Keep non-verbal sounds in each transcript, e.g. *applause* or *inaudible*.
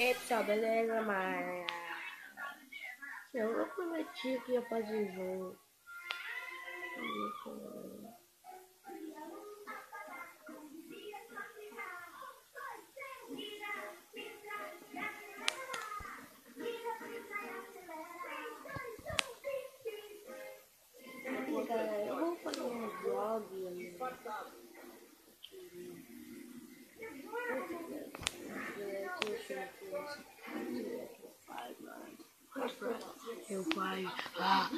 E pessoal, beleza, mas. Eu prometi que ia fazer jogo. Meu pai. Ah,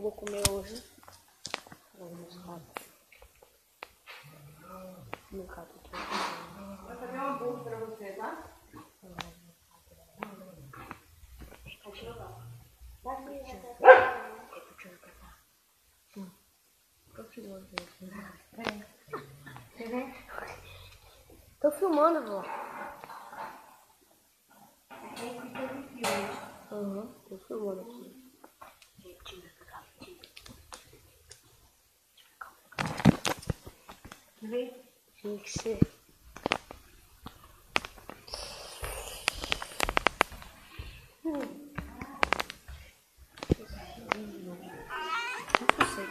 eu vou comer hoje? Vamos lá. Mercado aqui. Vou fazer uma bolsa pra você, tá? Tô filmando, vó. Aham, tô filmando aqui. Tinha que ser. Hum. Não sei.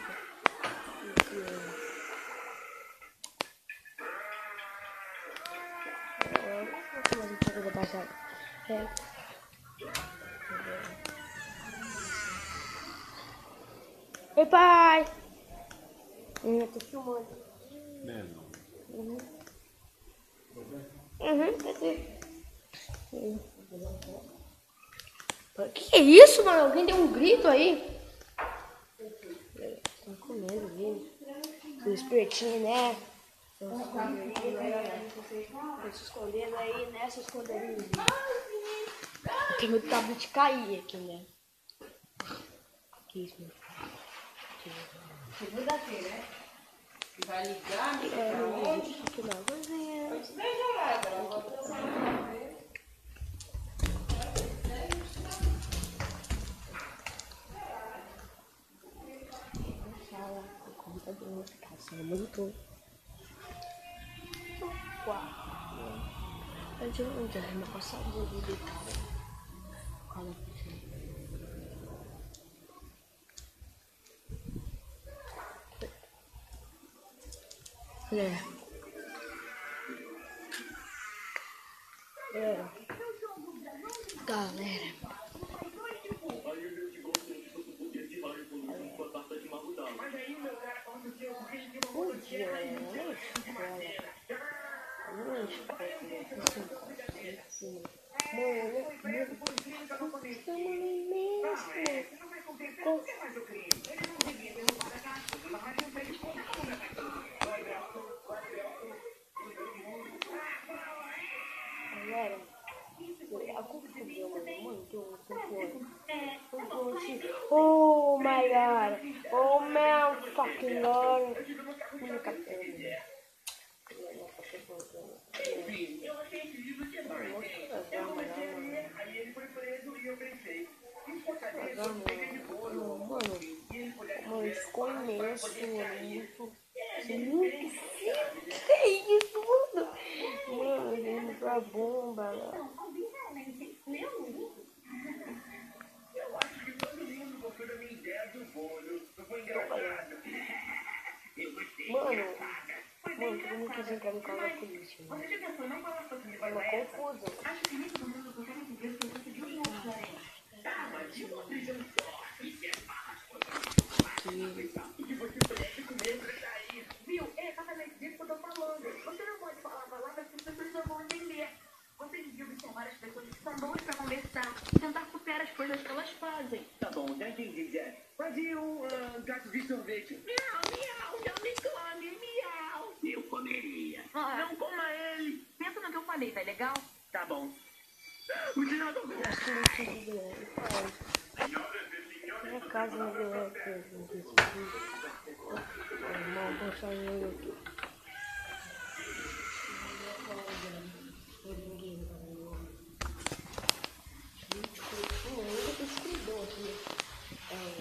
Vou tô não. Uhum. Uhum? Uhum. Que é isso, mano? Alguém deu um grito aí? Estão comendo, viu? Seu espertinho, né? Estão se escondendo aí, né? Se escondendo. Tem tabu de cair aqui, né? Que isso, meu Segunda-feira, né? Vai ligar, me É, pra não onde? aqui na cozinha. Bem jogada, ela bota essa mão. sala, o computador, casa, o monitor. O quarto. Onde eu onde é meu passador de detalhe. Calma É. É. Galera. Né? Não é escola. Não é escola. Assim, Mano. Galera, a culpa que deu, mano, que eu não assim, Oh my god, oh man, fucking god. Minha capela. Mano, mano, ficou imenso, mano, muito, muito feio. Que é isso, mano? Mano, ele pra bomba, né? Mano, mano, todo mundo quis entrar no carro da polícia, mano. É uma confusão. Viu? É exatamente disso que eu tô falando. Você não pode falar palavras que as pessoas não vão entender. Você devia observar as pessoas que são boas pra conversar e tentar copiar as coisas que elas fazem. Tá bom, já entendi, Fazia um ah, gato de sorvete. Miau, miau, já me come, miau. Eu comeria. Não coma Ney, tá legal? Tá bom. O. Faz. Minha casa não deu. Irmão, vou sair aqui.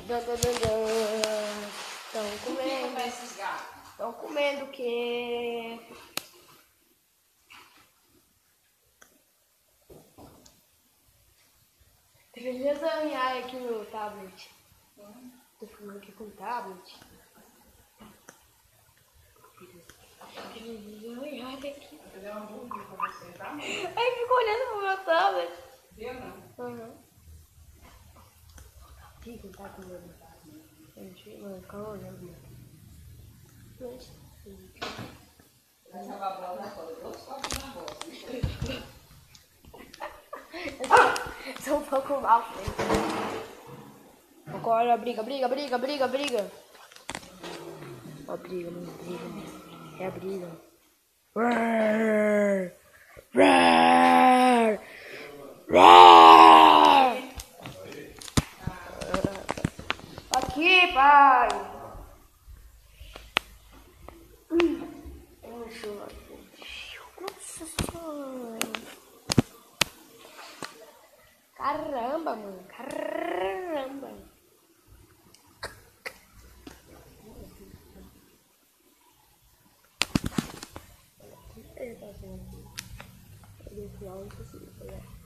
Estão comendo. Estão comendo o quê? Tem desenhar aqui no tablet. Tô filmando aqui com o tablet. Desenhar aqui. Vou fazer um hambúrguer pra você, tá? Aí fico olhando pro meu tablet. Viu não? Aham. Fica, tá com medo. Gente, mano, fica olhando. Mas, a bola na bola. Eu só na bola. Sou um pouco mal feito. Agora briga, briga, briga, briga, briga. Ó, briga, mano, briga. É a briga. Roar! Roar! Roar! Aqui, pai! Hum. Nossa senhora! Caramba, mano. Caramba. Ele tá sendo. Ele? É, ó, galera. Eu soube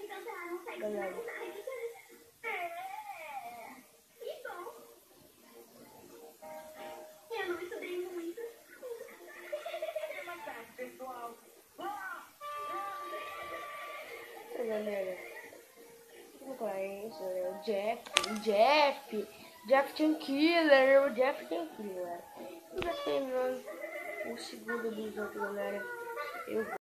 que cancelaram o site Galera. da É. Que bom. Eu não estudei muito. Boa tarde, pessoal. *laughs* Oi, galera. Não conhece, é o Jeff. O Jeff. Jeff Killer. O Jeff Killer. Já terminou o segundo episódio, galera. Eu vou.